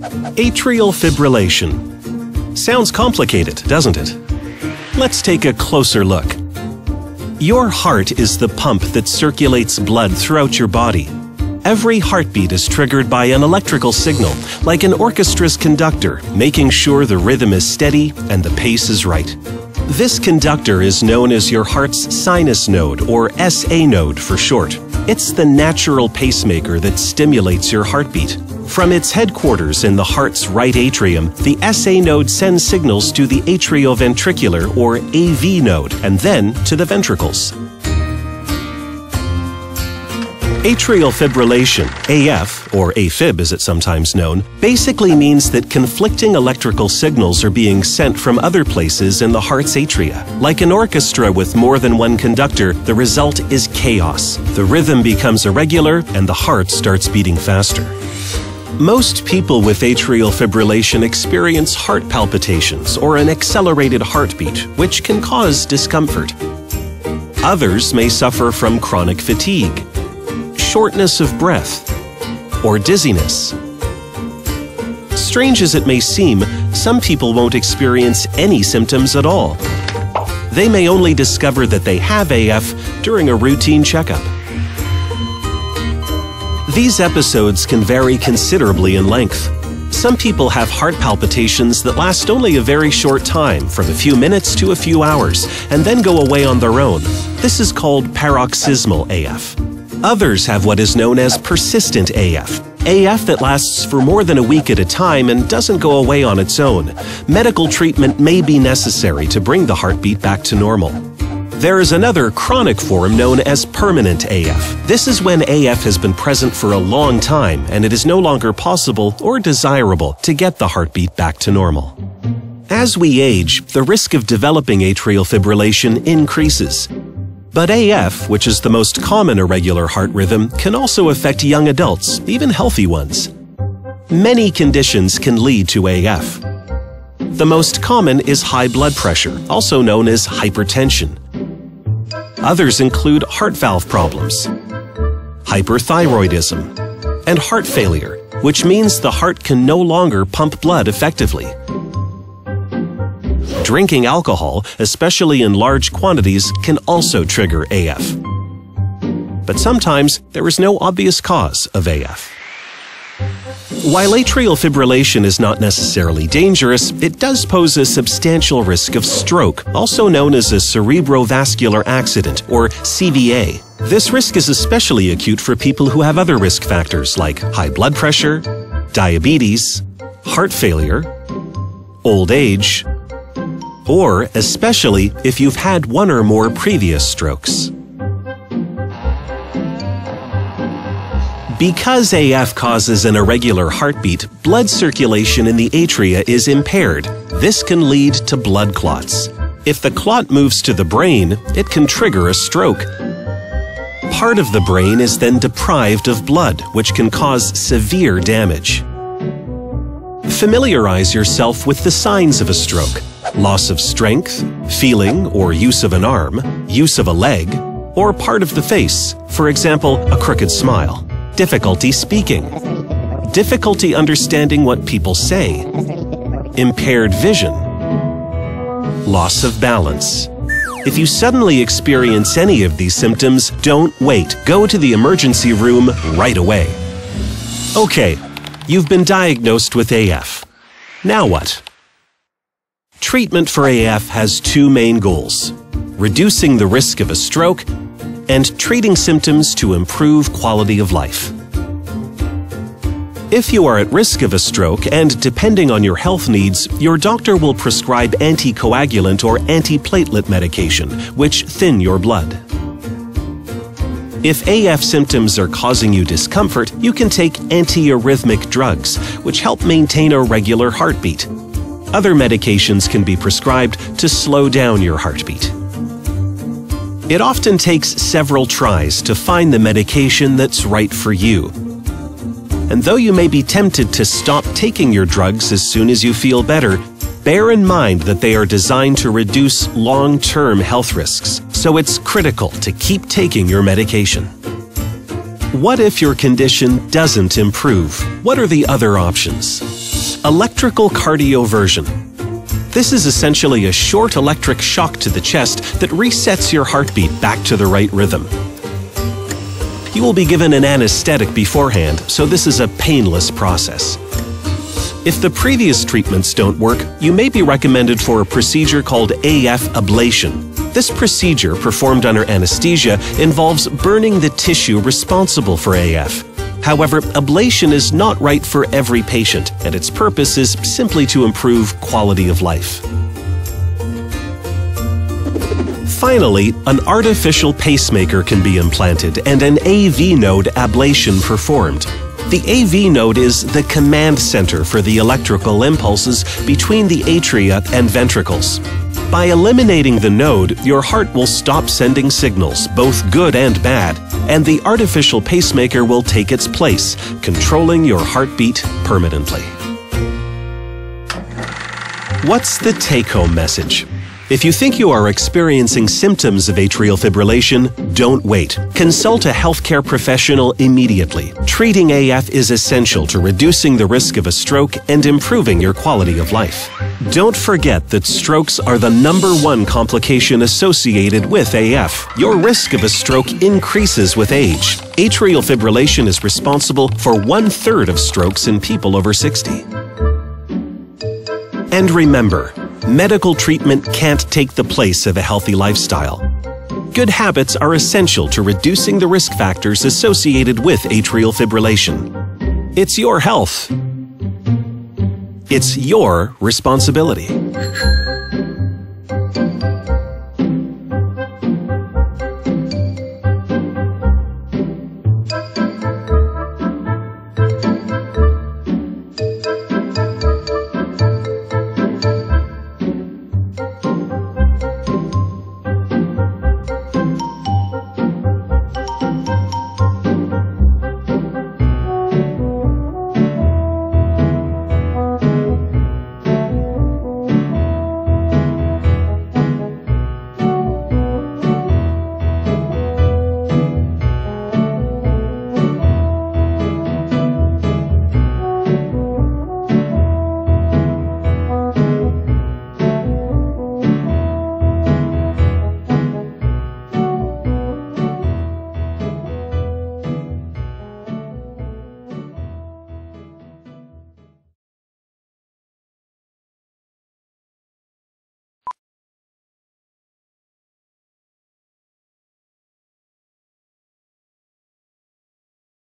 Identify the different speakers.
Speaker 1: Atrial fibrillation. Sounds complicated, doesn't it? Let's take a closer look. Your heart is the pump that circulates blood throughout your body. Every heartbeat is triggered by an electrical signal, like an orchestra's conductor, making sure the rhythm is steady and the pace is right. This conductor is known as your heart's sinus node, or SA node for short. It's the natural pacemaker that stimulates your heartbeat. From its headquarters in the heart's right atrium, the SA node sends signals to the atrioventricular or AV node and then to the ventricles. Atrial fibrillation, AF, or AFib as it's sometimes known, basically means that conflicting electrical signals are being sent from other places in the heart's atria. Like an orchestra with more than one conductor, the result is chaos. The rhythm becomes irregular and the heart starts beating faster. Most people with atrial fibrillation experience heart palpitations or an accelerated heartbeat, which can cause discomfort. Others may suffer from chronic fatigue, shortness of breath, or dizziness. Strange as it may seem, some people won't experience any symptoms at all. They may only discover that they have AF during a routine checkup. These episodes can vary considerably in length. Some people have heart palpitations that last only a very short time, from a few minutes to a few hours, and then go away on their own. This is called paroxysmal AF. Others have what is known as persistent AF, AF that lasts for more than a week at a time and doesn't go away on its own. Medical treatment may be necessary to bring the heartbeat back to normal. There is another chronic form known as permanent AF. This is when AF has been present for a long time and it is no longer possible or desirable to get the heartbeat back to normal. As we age, the risk of developing atrial fibrillation increases. But AF, which is the most common irregular heart rhythm, can also affect young adults, even healthy ones. Many conditions can lead to AF. The most common is high blood pressure, also known as hypertension. Others include heart valve problems, hyperthyroidism, and heart failure, which means the heart can no longer pump blood effectively. Drinking alcohol, especially in large quantities, can also trigger AF. But sometimes there is no obvious cause of AF. While atrial fibrillation is not necessarily dangerous, it does pose a substantial risk of stroke, also known as a cerebrovascular accident, or CVA. This risk is especially acute for people who have other risk factors like high blood pressure, diabetes, heart failure, old age, or especially if you've had one or more previous strokes. Because AF causes an irregular heartbeat, blood circulation in the atria is impaired. This can lead to blood clots. If the clot moves to the brain, it can trigger a stroke. Part of the brain is then deprived of blood, which can cause severe damage. Familiarize yourself with the signs of a stroke loss of strength, feeling or use of an arm, use of a leg, or part of the face, for example, a crooked smile. Difficulty speaking. Difficulty understanding what people say. Impaired vision. Loss of balance. If you suddenly experience any of these symptoms, don't wait. Go to the emergency room right away. Okay, you've been diagnosed with AF. Now what? Treatment for AF has two main goals reducing the risk of a stroke and treating symptoms to improve quality of life. If you are at risk of a stroke and depending on your health needs, your doctor will prescribe anticoagulant or antiplatelet medication, which thin your blood. If AF symptoms are causing you discomfort, you can take antiarrhythmic drugs, which help maintain a regular heartbeat. Other medications can be prescribed to slow down your heartbeat. It often takes several tries to find the medication that's right for you. And though you may be tempted to stop taking your drugs as soon as you feel better, bear in mind that they are designed to reduce long-term health risks, so it's critical to keep taking your medication. What if your condition doesn't improve? What are the other options? Electrical cardioversion. This is essentially a short electric shock to the chest that resets your heartbeat back to the right rhythm. You will be given an anesthetic beforehand, so this is a painless process. If the previous treatments don't work, you may be recommended for a procedure called AF ablation. This procedure, performed under anesthesia, involves burning the tissue responsible for AF. However, ablation is not right for every patient, and its purpose is simply to improve quality of life. Finally, an artificial pacemaker can be implanted and an AV node ablation performed. The AV node is the command center for the electrical impulses between the atria and ventricles. By eliminating the node, your heart will stop sending signals, both good and bad, and the artificial pacemaker will take its place, controlling your heartbeat permanently. What's the take home message? If you think you are experiencing symptoms of atrial fibrillation, don't wait. Consult a healthcare professional immediately. Treating AF is essential to reducing the risk of a stroke and improving your quality of life. Don't forget that strokes are the number one complication associated with AF. Your risk of a stroke increases with age. Atrial fibrillation is responsible for one third of strokes in people over 60. And remember, medical treatment can't take the place of a healthy lifestyle. Good habits are essential to reducing the risk factors associated with atrial fibrillation. It's your health. It's your responsibility.